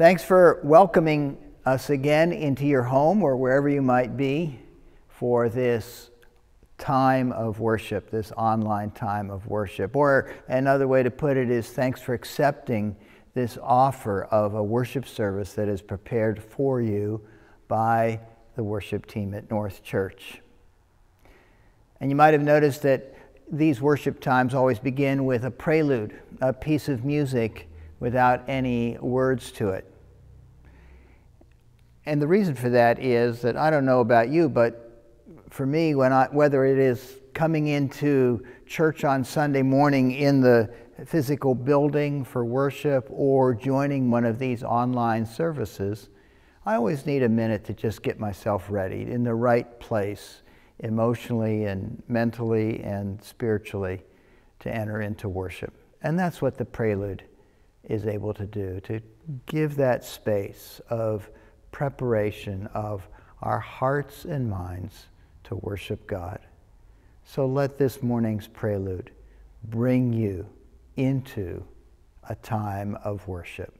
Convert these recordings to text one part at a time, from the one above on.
Thanks for welcoming us again into your home or wherever you might be for this time of worship, this online time of worship. Or another way to put it is thanks for accepting this offer of a worship service that is prepared for you by the worship team at NorthChurch. And you might have noticed that these worship times always begin with a prelude, a piece of music without any words to it. And the reason for that is that I don't know about you, but for me, when I, whether it is coming into church on Sunday morning in the physical building for worship or joining one of these online services, I always need a minute to just get myself ready in the right place, emotionally and mentally and spiritually, to enter into worship. And that's what the prelude is able to do, to give that space of preparation of our hearts and minds to worship God. So let this morning's prelude bring you into a time of worship.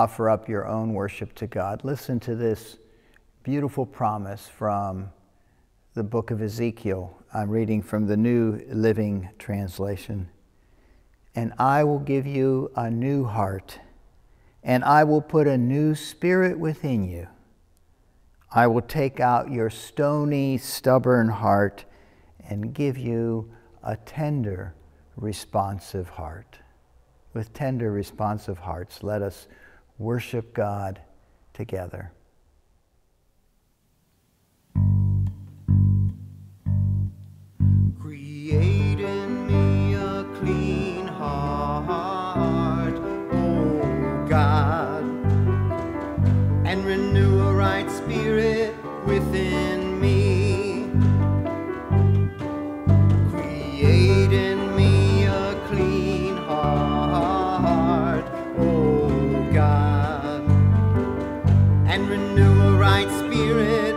Offer up your own worship to God, listen to this beautiful promise from the book of Ezekiel. I'm reading from the New Living Translation. And I will give you a new heart, and I will put a new spirit within you. I will take out your stony, stubborn heart and give you a tender, responsive heart with tender, responsive hearts, let us worship God together. and renew a right spirit.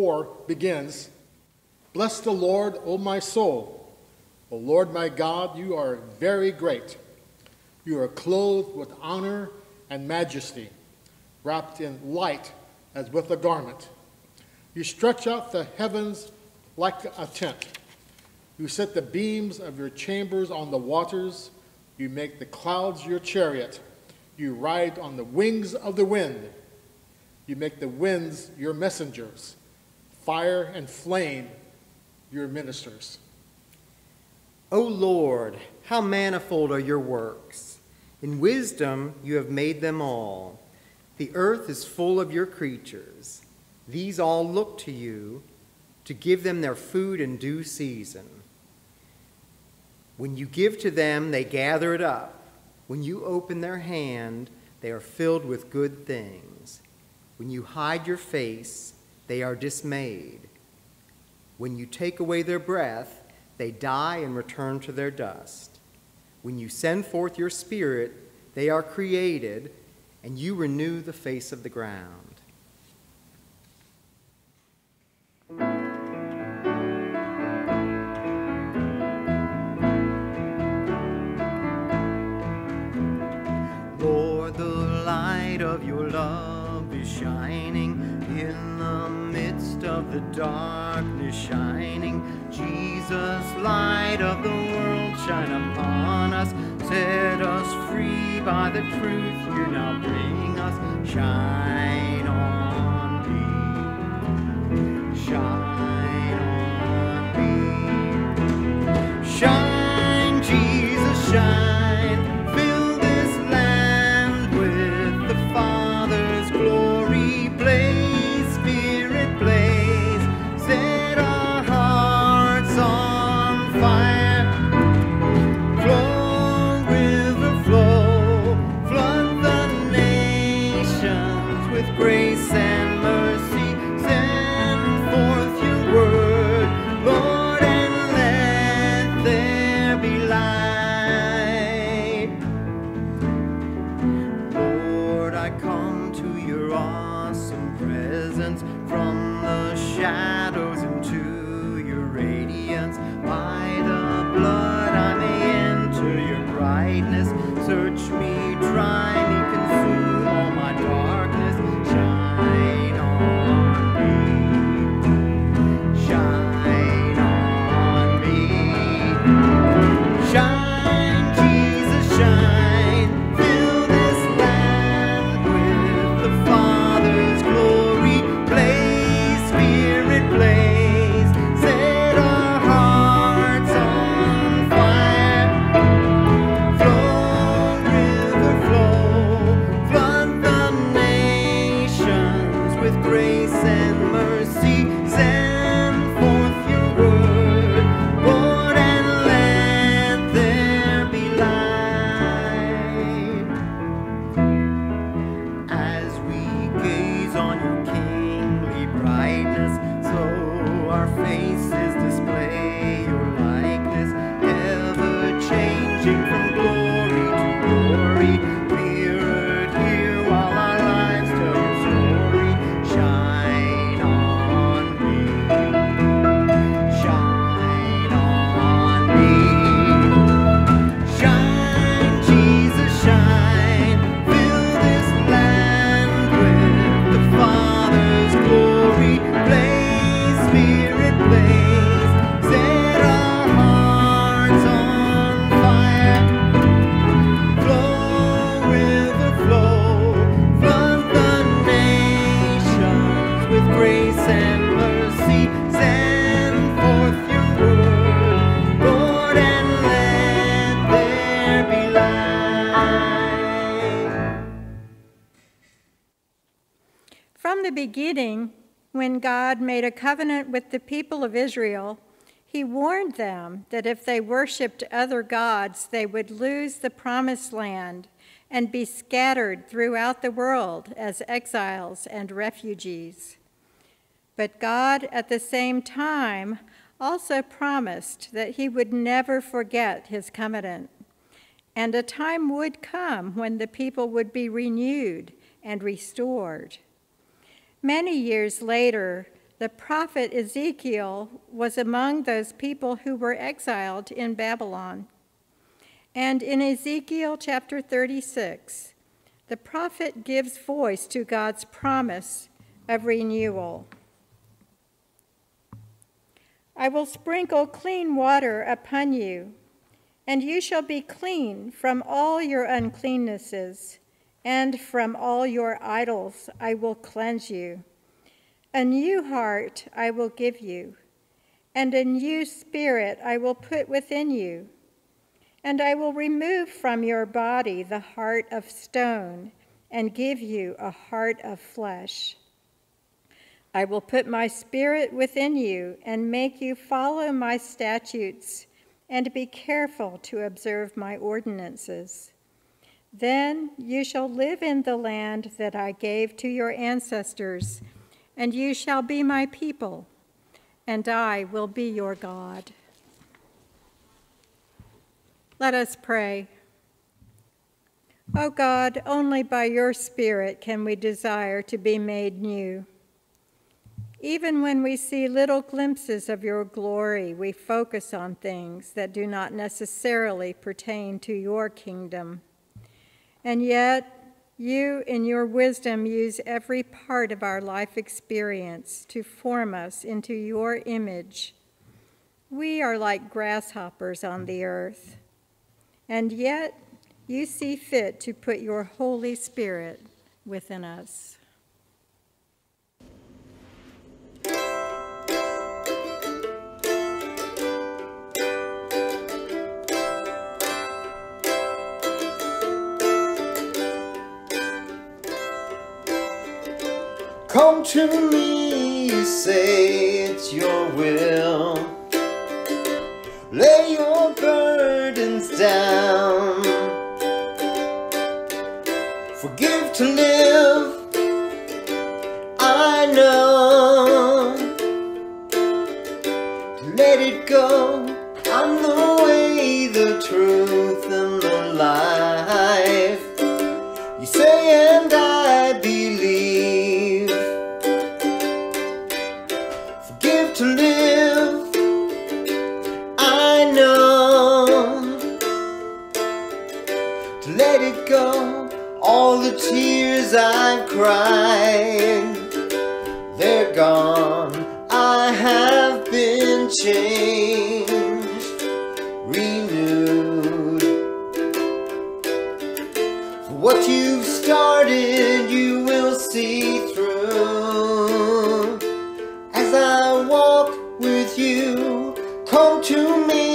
104 begins Bless the Lord, O my soul. O Lord my God, you are very great. You are clothed with honor and majesty, wrapped in light as with a garment. You stretch out the heavens like a tent. You set the beams of your chambers on the waters. You make the clouds your chariot. You ride on the wings of the wind. You make the winds your messengers, fire and flame your ministers. O Lord, how manifold are your works! In wisdom you have made them all. The earth is full of your creatures. These all look to you to give them their food in due season. When you give to them, they gather it up. When you open their hand, they are filled with good things. When you hide your face, they are dismayed. When you take away their breath, they die and return to their dust. When you send forth your spirit, they are created, and you renew the face of the ground. Of the darkness, shining. Jesus, light of the world, shine upon us, set us free by the truth you now bring us. Shine on from beginning, when God made a covenant with the people of Israel, he warned them that if they worshiped other gods, they would lose the promised land and be scattered throughout the world as exiles and refugees. But God, at the same time, also promised that he would never forget his covenant. And a time would come when the people would be renewed and restored. Many years later, the prophet Ezekiel was among those people who were exiled in Babylon. And in Ezekiel chapter 36, the prophet gives voice to God's promise of renewal. I will sprinkle clean water upon you, and you shall be clean from all your uncleannesses, and from all your idols I will cleanse you. A new heart I will give you, and a new spirit I will put within you. And I will remove from your body the heart of stone and give you a heart of flesh. I will put my spirit within you and make you follow my statutes and be careful to observe my ordinances. Then you shall live in the land that I gave to your ancestors and you shall be my people, and I will be your God. Let us pray. O oh God, only by your Spirit can we desire to be made new. Even when we see little glimpses of your glory, we focus on things that do not necessarily pertain to your kingdom. And yet, you, in your wisdom, use every part of our life experience to form us into your image. We are like grasshoppers on the earth, and yet you see fit to put your Holy Spirit within us. To me, say it's your will. Let it go. All the tears I've cried, they're gone. I have been changed, renewed. What you've started, you will see through. As I walk with you, come to me,